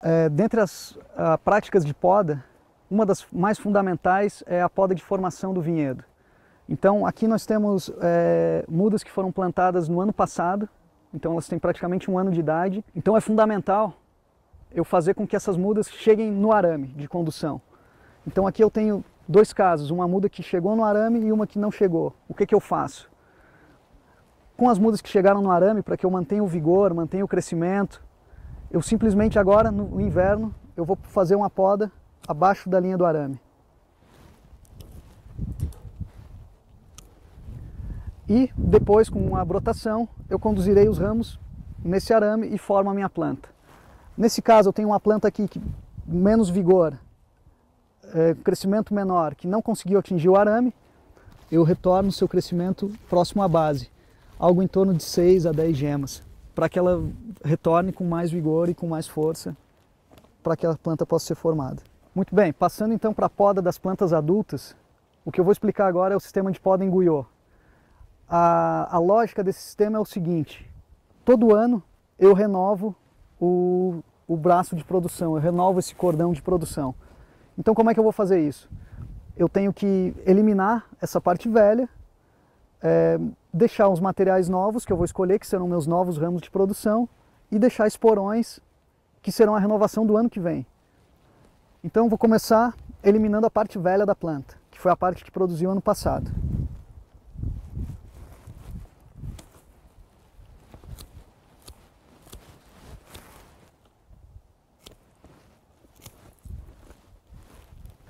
É, dentre as a, práticas de poda, uma das mais fundamentais é a poda de formação do vinhedo. Então aqui nós temos é, mudas que foram plantadas no ano passado, então elas têm praticamente um ano de idade. Então é fundamental eu fazer com que essas mudas cheguem no arame de condução. Então aqui eu tenho dois casos, uma muda que chegou no arame e uma que não chegou. O que, que eu faço? Com as mudas que chegaram no arame, para que eu mantenha o vigor, mantenha o crescimento, eu simplesmente agora, no inverno, eu vou fazer uma poda abaixo da linha do arame. E depois, com a brotação, eu conduzirei os ramos nesse arame e formo a minha planta. Nesse caso, eu tenho uma planta aqui que menos vigor, é, crescimento menor, que não conseguiu atingir o arame, eu retorno seu crescimento próximo à base, algo em torno de 6 a 10 gemas para que ela retorne com mais vigor e com mais força para que a planta possa ser formada. Muito bem, passando então para a poda das plantas adultas, o que eu vou explicar agora é o sistema de poda em Guyot. A, a lógica desse sistema é o seguinte, todo ano eu renovo o, o braço de produção, eu renovo esse cordão de produção. Então como é que eu vou fazer isso? Eu tenho que eliminar essa parte velha, é, deixar os materiais novos que eu vou escolher, que serão meus novos ramos de produção, e deixar esporões que serão a renovação do ano que vem. Então vou começar eliminando a parte velha da planta, que foi a parte que produziu ano passado.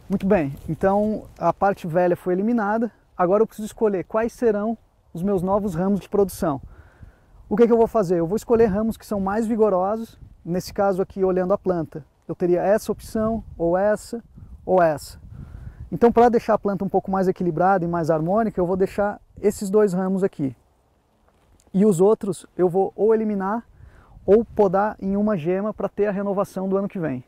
Muito bem, então a parte velha foi eliminada, agora eu preciso escolher quais serão os meus novos ramos de produção. O que, é que eu vou fazer? Eu vou escolher ramos que são mais vigorosos, nesse caso aqui olhando a planta. Eu teria essa opção, ou essa, ou essa. Então para deixar a planta um pouco mais equilibrada e mais harmônica, eu vou deixar esses dois ramos aqui. E os outros eu vou ou eliminar ou podar em uma gema para ter a renovação do ano que vem.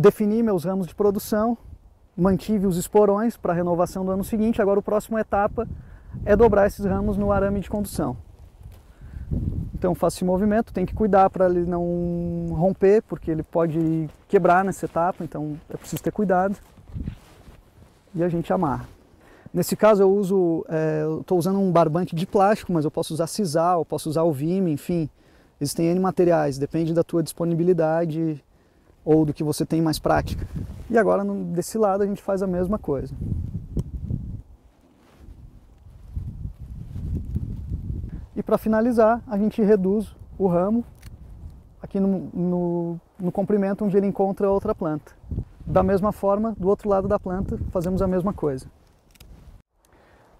Defini meus ramos de produção, mantive os esporões para a renovação do ano seguinte. Agora, a próxima etapa é dobrar esses ramos no arame de condução. Então, faço esse movimento, tem que cuidar para ele não romper, porque ele pode quebrar nessa etapa, então é preciso ter cuidado. E a gente amarra. Nesse caso, eu uso, é, estou usando um barbante de plástico, mas eu posso usar sisal, posso usar o vime, enfim. Existem N materiais, depende da tua disponibilidade ou do que você tem mais prática. E agora desse lado a gente faz a mesma coisa. E para finalizar, a gente reduz o ramo aqui no, no, no comprimento onde ele encontra outra planta. Da mesma forma, do outro lado da planta, fazemos a mesma coisa.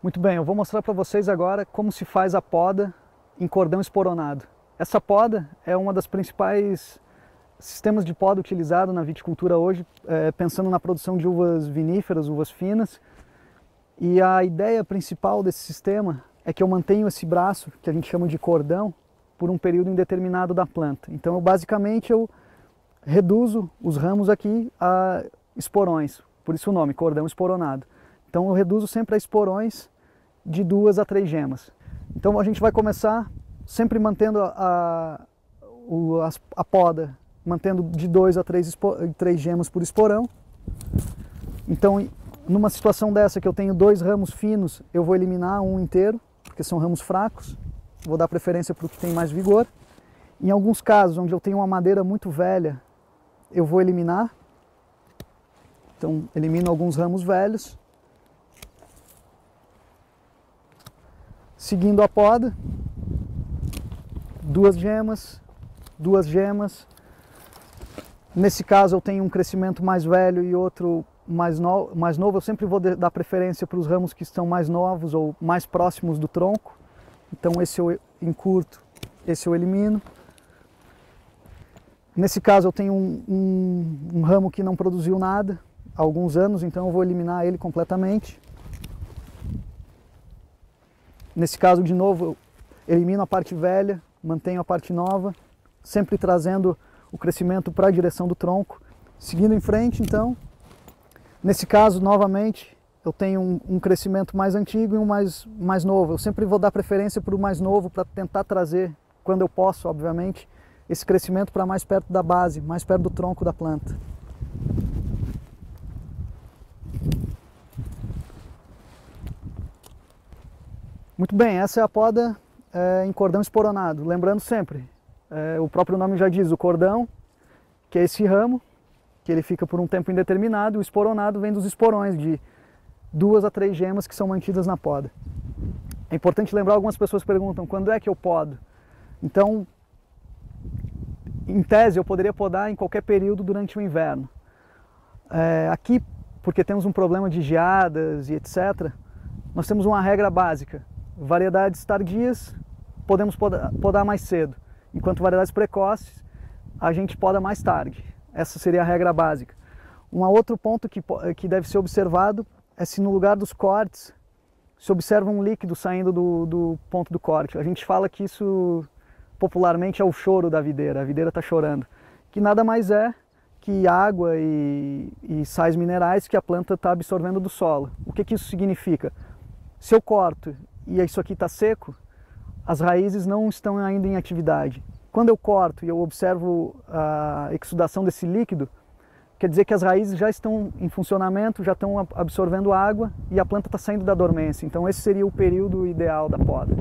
Muito bem, eu vou mostrar para vocês agora como se faz a poda em cordão esporonado. Essa poda é uma das principais sistemas de poda utilizado na viticultura hoje, é, pensando na produção de uvas viníferas, uvas finas. E a ideia principal desse sistema é que eu mantenho esse braço, que a gente chama de cordão, por um período indeterminado da planta. Então, eu, basicamente, eu reduzo os ramos aqui a esporões, por isso o nome, cordão esporonado. Então, eu reduzo sempre a esporões de duas a três gemas. Então, a gente vai começar sempre mantendo a, a, a poda mantendo de 2 a 3 gemas por esporão. Então, numa situação dessa que eu tenho dois ramos finos, eu vou eliminar um inteiro, porque são ramos fracos, vou dar preferência para o que tem mais vigor. Em alguns casos, onde eu tenho uma madeira muito velha, eu vou eliminar. Então, elimino alguns ramos velhos. Seguindo a poda, duas gemas, duas gemas, Nesse caso eu tenho um crescimento mais velho e outro mais, no, mais novo, eu sempre vou dar preferência para os ramos que estão mais novos ou mais próximos do tronco. Então esse eu encurto, esse eu elimino. Nesse caso eu tenho um, um, um ramo que não produziu nada há alguns anos, então eu vou eliminar ele completamente. Nesse caso, de novo, eu elimino a parte velha, mantenho a parte nova, sempre trazendo o crescimento para a direção do tronco. Seguindo em frente, então, nesse caso, novamente, eu tenho um, um, crescimento mais antigo e um mais, mais novo. Eu sempre vou dar preferência para o mais novo para tentar trazer, quando eu posso, obviamente, esse crescimento para mais perto da base, mais perto do tronco da planta. Muito bem, essa é a poda é, em cordão esporonado. Lembrando sempre, é, o próprio nome já diz, o cordão, que é esse ramo, que ele fica por um tempo indeterminado, o esporonado vem dos esporões, de duas a três gemas que são mantidas na poda. É importante lembrar, algumas pessoas perguntam, quando é que eu podo? Então, em tese, eu poderia podar em qualquer período durante o inverno. É, aqui, porque temos um problema de geadas e etc., nós temos uma regra básica. Variedades tardias, podemos podar mais cedo, enquanto variedades precoces, a gente poda mais tarde. Essa seria a regra básica. Um outro ponto que, que deve ser observado é se no lugar dos cortes se observa um líquido saindo do, do ponto do corte. A gente fala que isso popularmente é o choro da videira, a videira está chorando, que nada mais é que água e, e sais minerais que a planta está absorvendo do solo. O que, que isso significa? Se eu corto e isso aqui está seco, as raízes não estão ainda em atividade. Quando eu corto e eu observo a exudação desse líquido, quer dizer que as raízes já estão em funcionamento, já estão absorvendo água e a planta está saindo da dormência. Então esse seria o período ideal da poda.